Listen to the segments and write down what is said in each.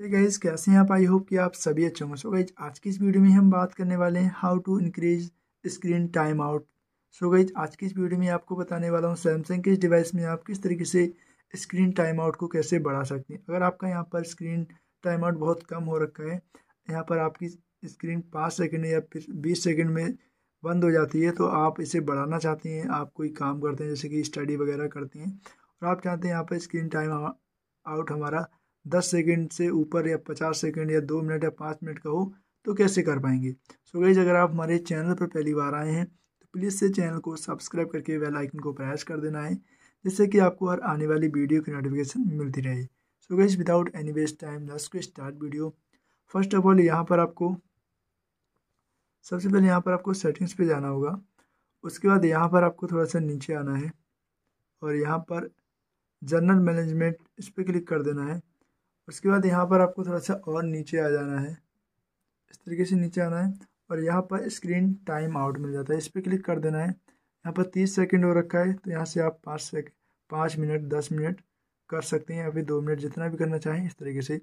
Hey guys कैसे हैं आप? आई होप कि आप सभी अच्छे होंगे। सो गाइज़ आज की इस वीडियो में हम बात करने वाले हैं how to increase screen time out so guys आज की इस वीडियो में आपको बताने वाला हूँ सैमसंग के इस डिवाइस में आप किस तरीके से स्क्रीन टाइम आउट को कैसे बढ़ा सकते हैं। अगर आपका यहाँ पर स्क्रीन टाइम आउट बहुत कम हो रखा है, यहाँ पर आपकी स्क्रीन पाँच सेकेंड या फिर बीस सेकेंड में बंद हो जाती है तो आप इसे बढ़ाना चाहते हैं। आप कोई काम करते हैं, जैसे कि स्टडी वगैरह करते हैं, और आप चाहते हैं यहाँ पर स्क्रीन टाइम आउट हमारा दस सेकेंड से ऊपर या पचास सेकेंड या दो मिनट या पाँच मिनट का हो तो कैसे कर पाएँगे? सो गई अगर आप हमारे चैनल पर पहली बार आए हैं तो प्लीज़ से चैनल को सब्सक्राइब करके बेल आइकन को प्रेस कर देना है, जिससे कि आपको हर आने वाली वीडियो की नोटिफिकेशन मिलती रहे। So guys without any waste time लस को start video first of all यहाँ पर आपको, सबसे पहले यहाँ पर आपको सेटिंग्स पे जाना होगा। उसके बाद यहाँ पर आपको थोड़ा सा नीचे आना है और यहाँ पर जनरल मैनेजमेंट इस पर क्लिक कर देना है। उसके बाद यहाँ पर आपको थोड़ा सा और नीचे आ जाना है। इस तरीके से नीचे आना है और यहाँ पर स्क्रीन टाइम आउट मिल जाता है। इस पर क्लिक कर देना है। यहाँ पर तीस सेकेंड हो रखा है तो यहाँ से आप पाँच सेक पाँच मिनट दस मिनट कर सकते हैं। या फिर दो मिनट जितना भी करना चाहें, इस तरीके से।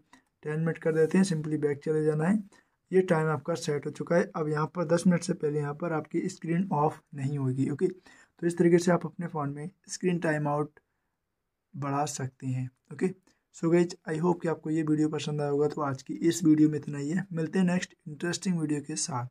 टेन मिनट कर देते हैं सिंपली बैक चले जाना है। ये टाइम आपका सेट हो चुका है। अब यहाँ पर दस मिनट से पहले यहाँ पर आपकी स्क्रीन ऑफ़ नहीं होगी ओके तो इस तरीके से आप अपने फ़ोन में स्क्रीन टाइम आउट बढ़ा सकते हैं okay so guys I hope कि आपको ये वीडियो पसंद आया होगा। तो आज की इस वीडियो में इतना ही है। मिलते हैं नेक्स्ट इंटरेस्टिंग वीडियो के साथ।